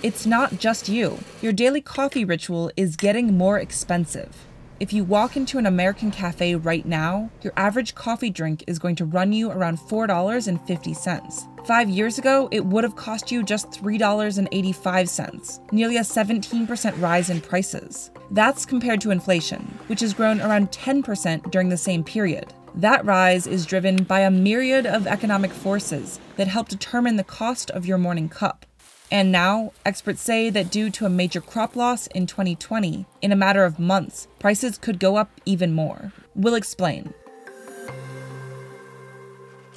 It's not just you. Your daily coffee ritual is getting more expensive. If you walk into an American cafe right now, your average coffee drink is going to run you around $4.50. Five years ago, it would have cost you just $3.85, nearly a 17% rise in prices. That's compared to inflation, which has grown around 10% during the same period. That rise is driven by a myriad of economic forces that help determine the cost of your morning cup. And now, experts say that due to a major crop loss in 2020, in a matter of months, prices could go up even more. We'll explain.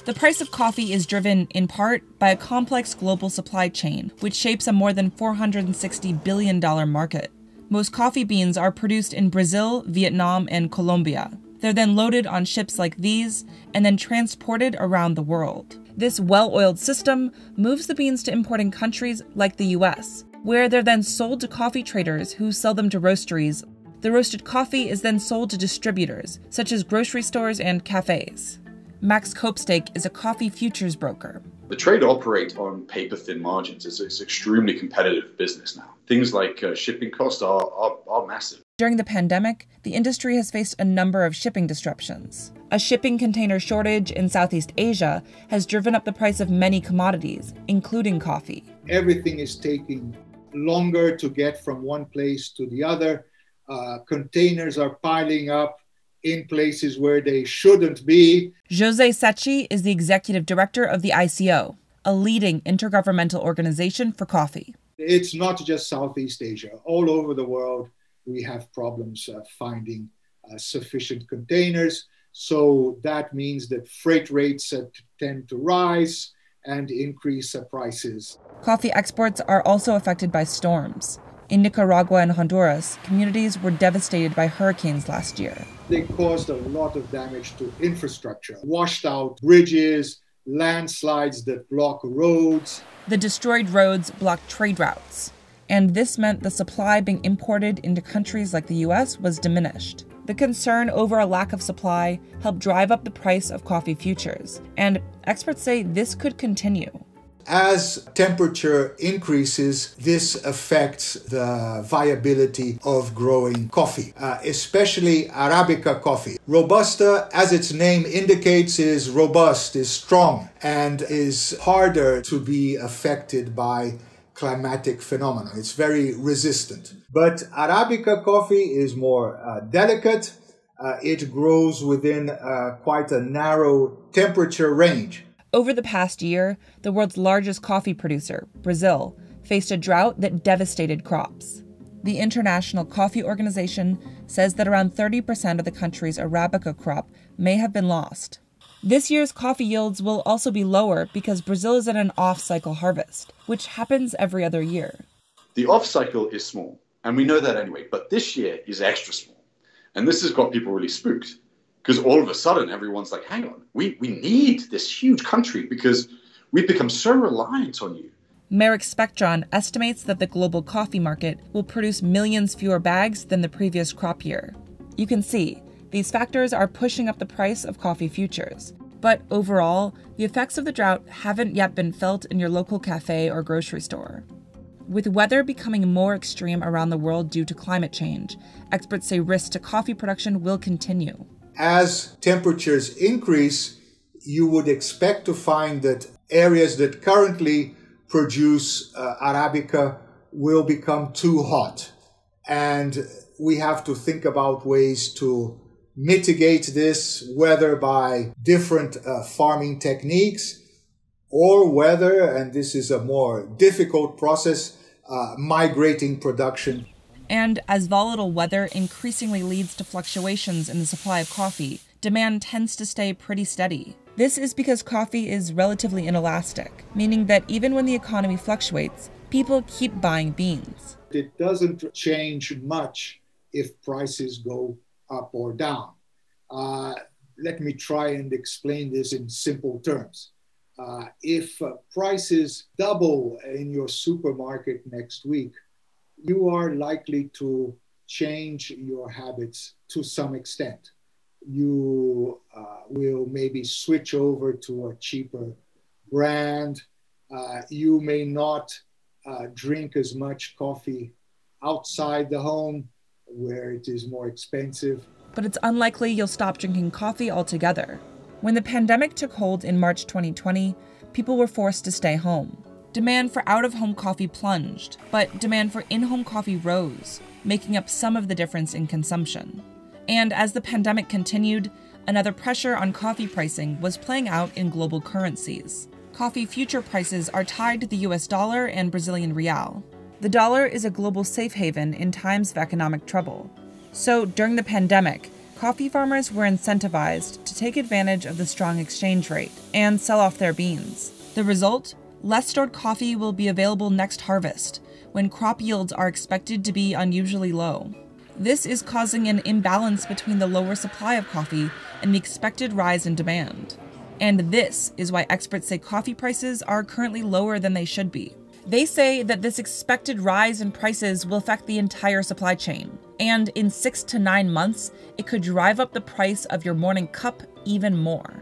The price of coffee is driven, in part, by a complex global supply chain, which shapes a more than $460 billion market. Most coffee beans are produced in Brazil, Vietnam, and Colombia. They're then loaded on ships like these and then transported around the world. This well oiled system moves the beans to importing countries like the US, where they're then sold to coffee traders who sell them to roasteries. The roasted coffee is then sold to distributors, such as grocery stores and cafes. Max Copestake is a coffee futures broker. The trade operates on paper thin margins. It's, it's extremely competitive business now. Things like uh, shipping costs are, are, are massive. During the pandemic, the industry has faced a number of shipping disruptions. A shipping container shortage in Southeast Asia has driven up the price of many commodities, including coffee. Everything is taking longer to get from one place to the other. Uh, containers are piling up in places where they shouldn't be. Jose Sette is the executive director of the ICO, a leading intergovernmental organization for coffee. It's not just Southeast Asia. All over the world, we have problems uh, finding uh, sufficient containers. So that means that freight rates uh, tend to rise and increase uh, prices. Coffee exports are also affected by storms. In Nicaragua and Honduras, communities were devastated by hurricanes last year. They caused a lot of damage to infrastructure, washed out bridges, landslides that block roads. The destroyed roads blocked trade routes, and this meant the supply being imported into countries like the US was diminished. The concern over a lack of supply helped drive up the price of coffee futures, and experts say this could continue. As temperature increases, this affects the viability of growing coffee, uh, especially Arabica coffee. Robusta, as its name indicates, is robust, is strong, and is harder to be affected by climatic phenomena. It's very resistant. But Arabica coffee is more uh, delicate. Uh, it grows within uh, quite a narrow temperature range. Over the past year, the world's largest coffee producer, Brazil, faced a drought that devastated crops. The International Coffee Organization says that around 30% of the country's Arabica crop may have been lost. This year's coffee yields will also be lower because Brazil is in an off cycle harvest, which happens every other year. The off cycle is small, and we know that anyway, but this year is extra small. And this has got people really spooked because all of a sudden everyone's like, hang on, we, we need this huge country because we've become so reliant on you. Marex Spectron estimates that the global coffee market will produce millions fewer bags than the previous crop year. You can see, these factors are pushing up the price of coffee futures. But overall, the effects of the drought haven't yet been felt in your local cafe or grocery store. With weather becoming more extreme around the world due to climate change, experts say risks to coffee production will continue. As temperatures increase, you would expect to find that areas that currently produce uh, Arabica will become too hot. And we have to think about ways to mitigate this, whether by different uh, farming techniques or whether, and this is a more difficult process, uh, migrating production. And as volatile weather increasingly leads to fluctuations in the supply of coffee, demand tends to stay pretty steady. This is because coffee is relatively inelastic, meaning that even when the economy fluctuates, people keep buying beans. It doesn't change much if prices go up or down. Uh, let me try and explain this in simple terms. Uh, if uh, prices double in your supermarket next week, you are likely to change your habits to some extent. You uh, will maybe switch over to a cheaper brand. Uh, you may not uh, drink as much coffee outside the home where it is more expensive. But it's unlikely you'll stop drinking coffee altogether. When the pandemic took hold in March 2020, people were forced to stay home. Demand for out of home coffee plunged, but demand for in home coffee rose, making up some of the difference in consumption. And as the pandemic continued, another pressure on coffee pricing was playing out in global currencies. Coffee future prices are tied to the US dollar and Brazilian real. The dollar is a global safe haven in times of economic trouble. So during the pandemic, coffee farmers were incentivized to take advantage of the strong exchange rate and sell off their beans. The result? Less stored coffee will be available next harvest, when crop yields are expected to be unusually low. This is causing an imbalance between the lower supply of coffee and the expected rise in demand. And this is why experts say coffee prices are currently lower than they should be. They say that this expected rise in prices will affect the entire supply chain, and in six to nine months, it could drive up the price of your morning cup even more.